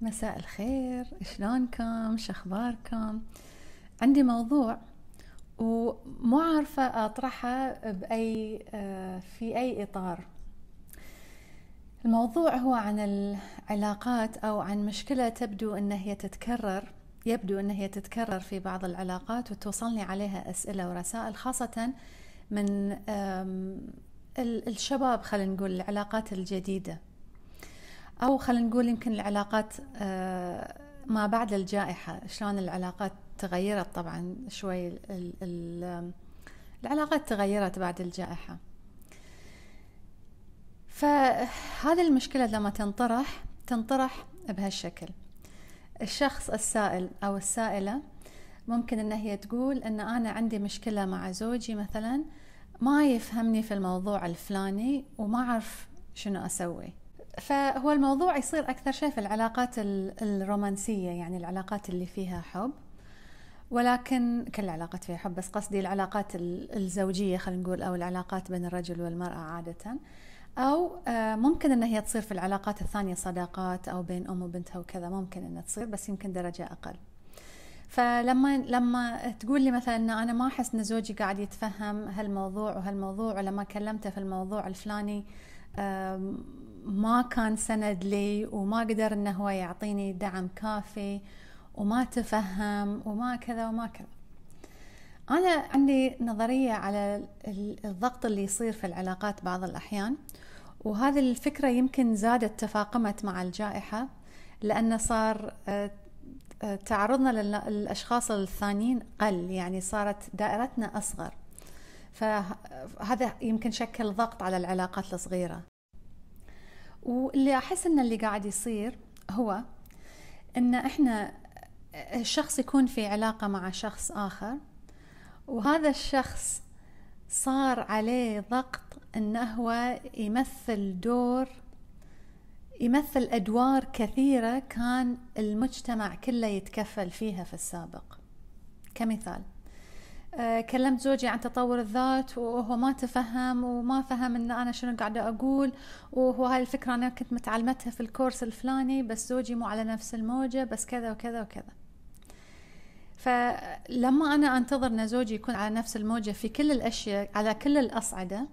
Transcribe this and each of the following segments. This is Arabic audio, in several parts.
مساء الخير. شلونكم؟ شخباركم؟ عندي موضوع ومو عارفة أطرحه بأي آه، في أي إطار. الموضوع هو عن العلاقات أو عن مشكلة تبدو أن هي تتكرر يبدو أن هي تتكرر في بعض العلاقات وتوصلني عليها أسئلة ورسائل خاصة من الشباب خلينا نقول العلاقات الجديدة. أو خلينا نقول يمكن العلاقات آه، ما بعد الجائحة شلون العلاقات تغيرت؟ طبعا شوي ال ال العلاقات تغيرت بعد الجائحة. فهذه المشكلة لما تنطرح تنطرح بهالشكل. الشخص السائل أو السائلة ممكن إن هي تقول إن أنا عندي مشكلة مع زوجي مثلا ما يفهمني في الموضوع الفلاني وما أعرف شنو أسوي. فهو الموضوع يصير أكثر شيء في العلاقات الرومانسية يعني العلاقات اللي فيها حب. ولكن كل العلاقات فيها حب بس قصدي العلاقات الزوجية خلينا نقول أو العلاقات بين الرجل والمرأة عادة. أو آه، ممكن أن هي تصير في العلاقات الثانية صداقات أو بين أم وبنتها وكذا ممكن أنها تصير بس يمكن درجة أقل. فلما لما تقول لي مثلا إن أنا ما أحس إن زوجي قاعد يتفهم هالموضوع وهالموضوع ولما كلمته في الموضوع الفلاني ما كان سند لي وما قدر إنه هو يعطيني دعم كافي وما تفهم وما كذا وما كذا. أنا عندي نظرية على الضغط اللي يصير في العلاقات بعض الأحيان وهذه الفكرة يمكن زادت تفاقمت مع الجائحة لأن صار آه، آه، تعرضنا للأشخاص الثانيين قل يعني صارت دائرتنا أصغر. فهذا يمكن شكل ضغط على العلاقات الصغيرة. واللي أحس إن اللي قاعد يصير هو إن إحنا الشخص يكون في علاقة مع شخص آخر وهذا الشخص صار عليه ضغط انه هو يمثل دور يمثل أدوار كثيرة كان المجتمع كله يتكفل فيها في السابق. كمثال. كلمت زوجي عن تطور الذات وهو ما تفهم وما فهم إن أنا شنو قاعدة أقول. وهو هاي الفكرة أنا كنت متعلمتها في الكورس الفلاني بس زوجي مو على نفس الموجة بس كذا وكذا وكذا. فلما أنا أنتظر إن زوجي يكون على نفس الموجة في كل الأشياء على كل الأصعدة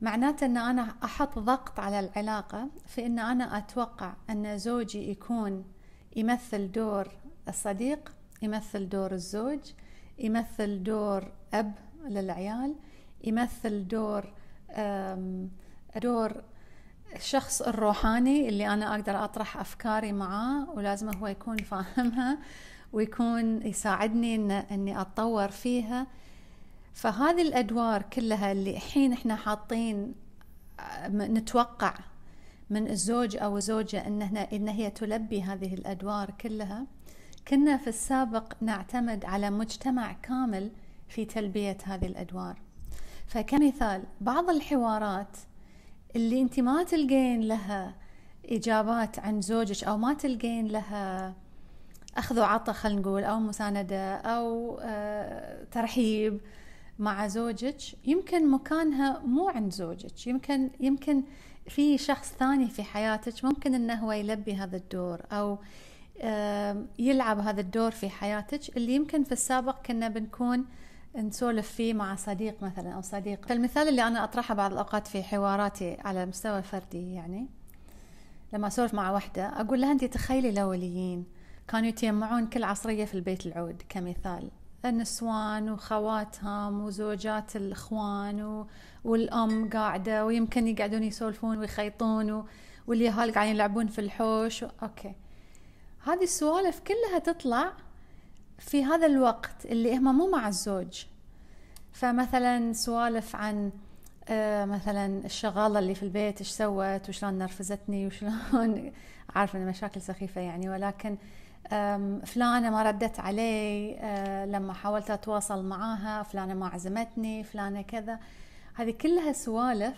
معناته إن أنا أحط ضغط على العلاقة في إن أنا أتوقع إن زوجي يكون يمثل دور الصديق يمثل دور الزوج يمثل دور أب للعيال يمثل دور دور الشخص الروحاني اللي أنا أقدر أطرح أفكاري معاه ولازم هو يكون فاهمها ويكون يساعدني إن إني أتطور فيها. فهذه الأدوار كلها اللي الحين إحنا حاطين نتوقع من الزوج أو الزوجة إن, إن هي تلبي هذه الأدوار كلها. كنا في السابق نعتمد على مجتمع كامل في تلبية هذه الأدوار. فكمثال بعض الحوارات اللي انت ما تلقين لها إجابات عن زوجك أو ما تلقين لها أخذ وعطى خلينا نقول أو مساندة أو آه، ترحيب مع زوجك يمكن مكانها مو عند زوجك. يمكن يمكن في شخص ثاني في حياتك ممكن إنه هو يلبي هذا الدور أو يلعب هذا الدور في حياتك اللي يمكن في السابق كنا بنكون نسولف فيه مع صديق مثلا أو صديق فالمثال اللي أنا أطرحه بعض الأوقات في حواراتي على مستوى فردي يعني لما أسولف مع وحدة أقول لها أنت تخيلي الأوليين كانوا يتجمعون كل عصرية في البيت العود كمثال. النسوان وخواتهم وزوجات الإخوان و... والأم قاعدة ويمكن يقعدون يسولفون ويخيطون و... واليهال قاعدين يلعبون في الحوش و... okay. هذه السوالف كلها تطلع في هذا الوقت اللي هم مو مع الزوج. فمثلا سوالف عن آه، مثلا الشغالة اللي في البيت إيش سوت وشلون نرفزتني وشلون عارفة ان مشاكل سخيفة يعني. ولكن فلانة ما ردت علي آه، لما حاولت أتواصل معاها فلانة ما عزمتني فلانة كذا. هذه كلها سوالف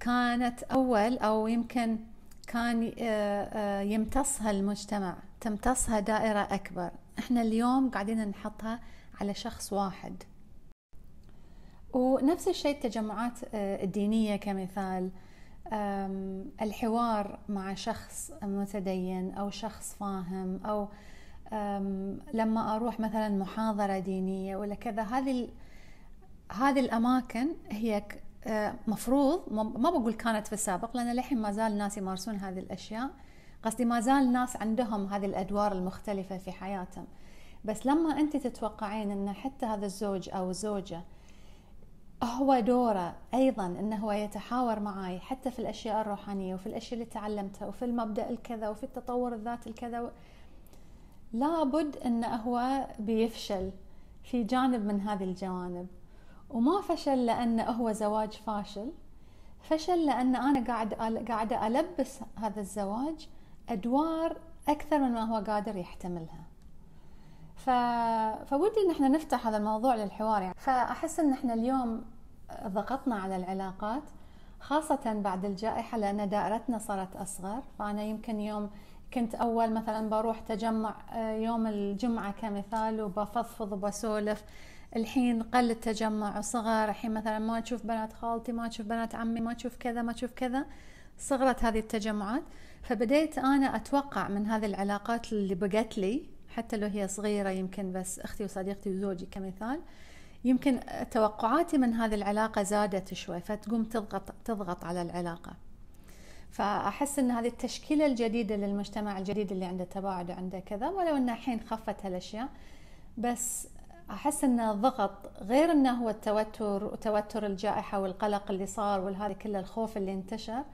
كانت أول أو يمكن كان آه، يمتصها المجتمع تمتصها دائرة أكبر. إحنا اليوم قاعدين نحطها على شخص واحد. ونفس الشيء التجمعات آه، الدينية كمثال الحوار مع شخص متدين أو شخص فاهم أو لما أروح مثلا محاضرة دينية ولا كذا هذه هذه الأماكن هي آه، مفروض ما بقول كانت في السابق لأن للحين ما زال الناس يمارسون هذه الأشياء. قصدي ما زال الناس عندهم هذه الأدوار المختلفة في حياتهم. بس لما أنت تتوقعين إن حتى هذا الزوج أو الزوجة هو دوره أيضا انه هو يتحاور معي حتى في الأشياء الروحانية وفي الأشياء اللي تعلمتها وفي المبدأ الكذا وفي التطور الذاتي الكذا لابد انه هو بيفشل في جانب من هذه الجوانب. وما فشل لأنه هو زواج فاشل. فشل لأن أنا قاعد قاعدة ألبس هذا الزواج أدوار أكثر من ما هو قادر يحتملها. ف... فودي إن إحنا نفتح هذا الموضوع للحوار يعني. فأحس إن إحنا اليوم ضغطنا على العلاقات خاصة بعد الجائحة لأن دائرتنا صارت أصغر. فأنا يمكن يوم كنت أول مثلا بروح تجمع آه، يوم الجمعة كمثال وبفضفض وبسولف. الحين قل التجمع وصغر الحين مثلا ما تشوف بنات خالتي ما تشوف بنات عمي ما تشوف كذا ما تشوف كذا. صغرت هذه التجمعات. فبديت أنا أتوقع من هذه العلاقات اللي بقت لي حتى لو هي صغيرة يمكن بس أختي وصديقتي وزوجي كمثال يمكن توقعاتي من هذه العلاقة زادت شوي فتقوم تضغط تضغط على العلاقة. فأحس أن هذه التشكيلة الجديدة للمجتمع الجديد اللي عنده تباعد وعنده كذا ولو أنه الحين خفت هالأشياء بس أحس أنه ضغط غير أنه هو التوتر وتوتر الجائحة والقلق اللي صار والهذا كله الخوف اللي انتشر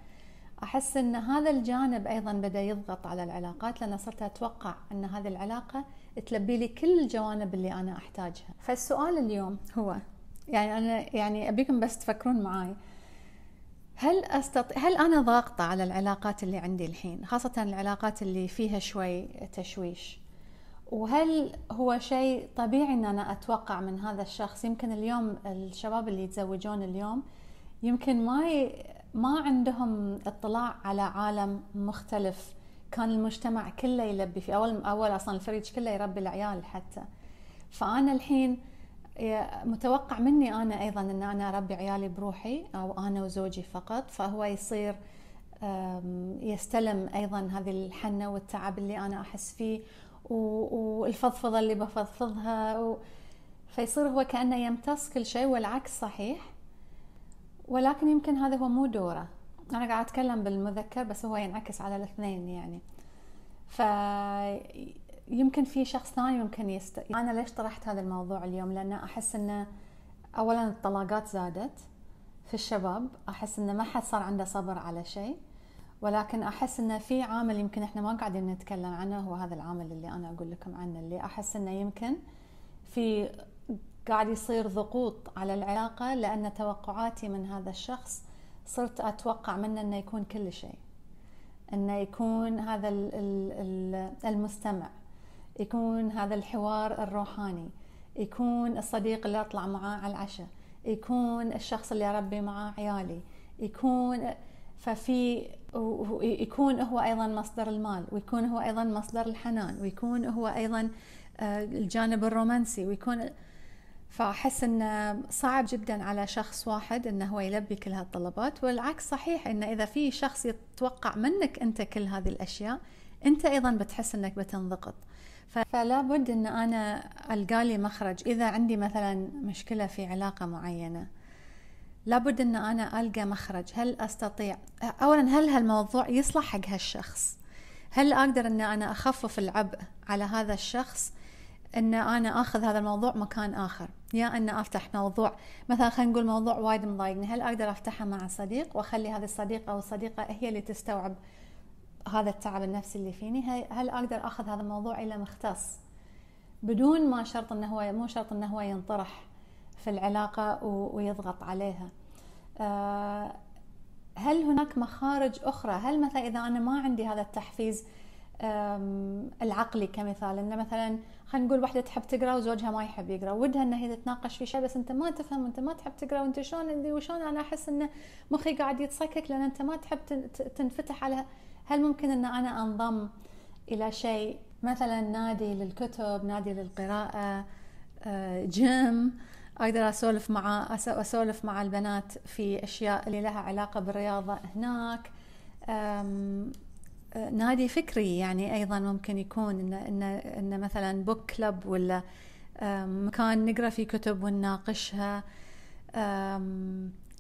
أحس إن هذا الجانب أيضا بدأ يضغط على العلاقات لأن صرت أتوقع إن هذه العلاقة تلبي لي كل الجوانب اللي أنا أحتاجها. فالسؤال اليوم هو يعني أنا يعني أبيكم بس تفكرون معي هل استطيع هل أنا ضاغطة على العلاقات اللي عندي الحين خاصة العلاقات اللي فيها شوي تشويش؟ وهل هو شيء طبيعي إن أنا أتوقع من هذا الشخص؟ يمكن اليوم الشباب اللي يتزوجون اليوم يمكن ما ما عندهم اطلاع على عالم مختلف. كان المجتمع كله يلبي فيه. اول أول أصلا الفريج كله يربي العيال حتى. فأنا الحين متوقع مني أنا أيضا إن أنا أربي عيالي بروحي أو أنا وزوجي فقط. فهو يصير يستلم أيضا هذه الحنة والتعب اللي أنا أحس فيه. والفضفضه اللي بفضفضها فيصير هو كأنه يمتص كل شيء والعكس صحيح. ولكن يمكن هذا هو مو دوره. أنا قاعد أتكلم بالمذكر بس هو ينعكس على الاثنين يعني. ف يمكن في شخص ثاني ممكن يست... أنا ليش طرحت هذا الموضوع اليوم؟ لأن أحس إنه اولا الطلاقات زادت في الشباب. أحس إنه ما حد صار عنده صبر على شيء. ولكن أحس انه في عامل يمكن إحنا ما قاعدين نتكلم عنه هو هذا العامل اللي أنا أقول لكم عنه اللي أحس إنه يمكن في قاعد يصير ضغوط على العلاقة لأن توقعاتي من هذا الشخص صرت أتوقع منه أنه يكون كل شيء. أنه يكون هذا المستمع يكون هذا الحوار الروحاني يكون الصديق اللي أطلع معاه على العشاء يكون الشخص اللي أربي معاه عيالي يكون ففي يكون هو أيضا مصدر المال ويكون هو أيضا مصدر الحنان ويكون هو أيضا آه، الجانب الرومانسي ويكون فأحس أنه صعب جدا على شخص واحد أنه هو يلبي كل هالطلبات. والعكس صحيح أنه إذا في شخص يتوقع منك أنت كل هذه الأشياء أنت أيضا بتحس أنك بتنضغط. فلا بد أن أنا ألقى لي مخرج. إذا عندي مثلا مشكلة في علاقة معينة لابد أن أنا ألقى مخرج. هل أستطيع؟ أولا هل هالموضوع يصلح حق هالشخص؟ هل أقدر أن أنا أخفف العبء على هذا الشخص؟ إن أنا أخذ هذا الموضوع مكان آخر. يا إن أفتح موضوع مثلا خلينا نقول موضوع وايد مضايقني. هل أقدر أفتحه مع صديق وأخلي هذا الصديق أو الصديقة هي اللي تستوعب هذا التعب النفسي اللي فيني؟ هل أقدر أخذ هذا الموضوع إلى مختص بدون ما شرط إنه هو مو شرط إنه هو ينطرح؟ في العلاقة ويضغط عليها. آه، هل هناك مخارج أخرى؟ هل مثلا إذا أنا ما عندي هذا التحفيز العقلي كمثال انه مثلا خلينا نقول واحدة تحب تقرأ وزوجها ما يحب يقرأ ودها إنها هي تتناقش في شيء بس أنت ما تفهم وانت ما تحب تقرأ وأنت شلون وشلون أنا أحس انه مخي قاعد يتصكك لأن أنت ما تحب تنفتح على هل ممكن إن أنا أنضم إلى شيء مثلا نادي للكتب نادي للقراءة آه، جيم أقدر أسولف مع أسولف مع البنات في أشياء اللي لها علاقة بالرياضة هناك. نادي فكري يعني أيضا ممكن يكون ان ان, إن مثلا بوك كلب ولا مكان نقرأ فيه كتب ونناقشها.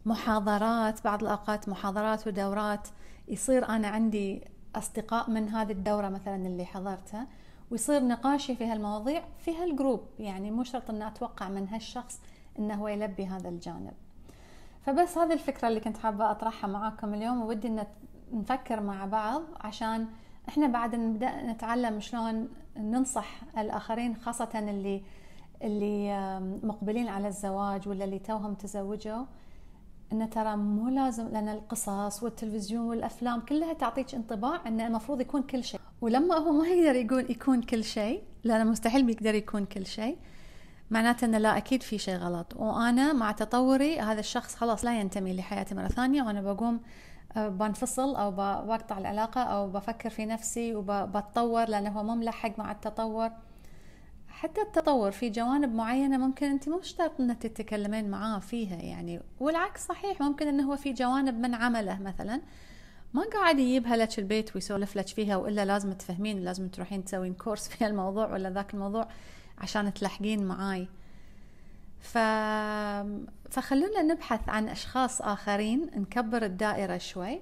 محاضرات بعض الأوقات محاضرات ودورات. يصير أنا عندي أصدقاء من هذه الدورة مثلا اللي حضرتها ويصير نقاشي في هالمواضيع في هالجروب يعني مو شرط ان أتوقع من هالشخص. إنه هو يلبي هذا الجانب. فبس هذه الفكرة اللي كنت حابة أطرحها معاكم اليوم وودي إن نفكر مع بعض عشان إحنا بعد نبدا نتعلم شلون ننصح الآخرين خاصة اللي اللي مقبلين على الزواج ولا اللي توهم تزوجوا إن ترى مو لازم لأن القصص والتلفزيون والأفلام كلها تعطيك انطباع انه المفروض يكون كل شيء. ولما هو ما يقدر يقول يكون كل شيء لأنه مستحيل بيقدر يكون كل شيء معناته إنه لا أكيد في شيء غلط. وأنا مع تطوري هذا الشخص خلاص لا ينتمي لحياتي مرة ثانية وأنا بقوم آه، بنفصل أو بقطع العلاقة أو بفكر في نفسي وبتطور لأنه هو مو ملحق مع التطور. حتى التطور في جوانب معينة ممكن أنت مو شرط إنك تتكلمين معاه فيها يعني. والعكس صحيح ممكن إنه هو في جوانب من عمله مثلا. ما قاعد يجيبها لك البيت ويسولف لك فيها وإلا لازم تفهمين لازم تروحين تسوين كورس في الموضوع ولا ذاك الموضوع. عشان تلحقين معاي. ف... فخلونا نبحث عن أشخاص آخرين نكبر الدائرة شوي.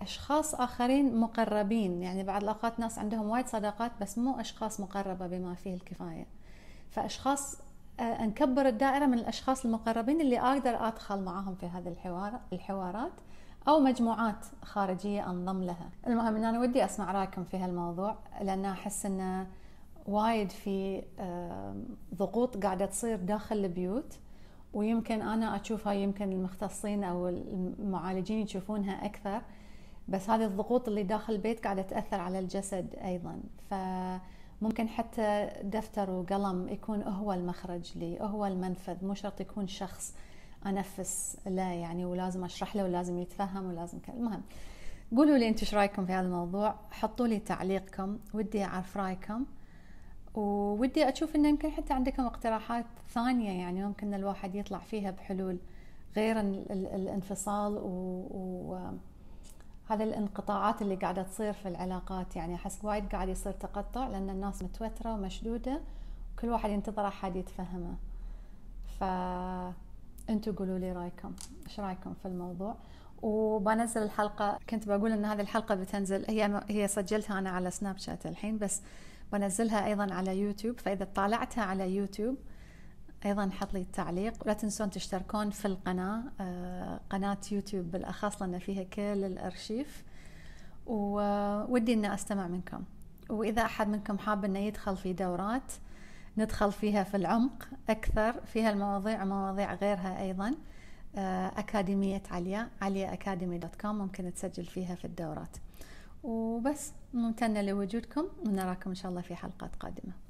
أشخاص آخرين مقربين يعني بعض الأوقات ناس عندهم وايد صداقات بس مو أشخاص مقربة بما فيه الكفاية. فأشخاص آه، نكبر الدائرة من الأشخاص المقربين اللي أقدر أدخل معاهم في هذه الحوار الحوارات أو مجموعات خارجية أنضم لها. المهم ان أنا ودي أسمع رأيكم في هالموضوع لأن أحس إنه وايد في ضغوط قاعدة تصير داخل البيوت ويمكن أنا أشوفها يمكن المختصين أو المعالجين يشوفونها أكثر بس هذه الضغوط اللي داخل البيت قاعدة تأثر على الجسد أيضا. فممكن حتى دفتر وقلم يكون هو المخرج لي هو المنفذ مو شرط يكون شخص أنفس له يعني ولازم أشرح له ولازم يتفهم ولازم كذا. المهم قولوا لي أنتم إيش رأيكم في هذا الموضوع؟ حطوا لي تعليقكم ودي أعرف رأيكم. وودي أشوف إنه يمكن حتى عندكم اقتراحات ثانية يعني ممكن الواحد يطلع فيها بحلول غير الانفصال و, و... هذه الانقطاعات اللي قاعدة تصير في العلاقات. يعني أحس وايد قاعد يصير تقطع لأن الناس متوترة ومشدودة وكل واحد ينتظر أحد يتفهمه. ف أنتم قولوا لي رأيكم. إيش رأيكم في الموضوع؟ وبنزل الحلقة. كنت بقول إن هذه الحلقة بتنزل هي هي سجلتها أنا على سناب شات الحين بس بنزلها أيضا على يوتيوب فإذا طالعتها على يوتيوب أيضا حط لي التعليق. ولا تنسون تشتركون في القناة آه، قناة يوتيوب بالأخص لأن فيها كل الأرشيف. وودي إني أستمع منكم. وإذا أحد منكم حاب إنه يدخل في دورات ندخل فيها في العمق أكثر. فيها المواضيع ومواضيع غيرها أيضا. آه، أكاديمية عليا عليا أكاديمي دوت كوم ممكن تسجل فيها في الدورات. وبس ممتنه لوجودكم ونراكم إن شاء الله في حلقات قادمة.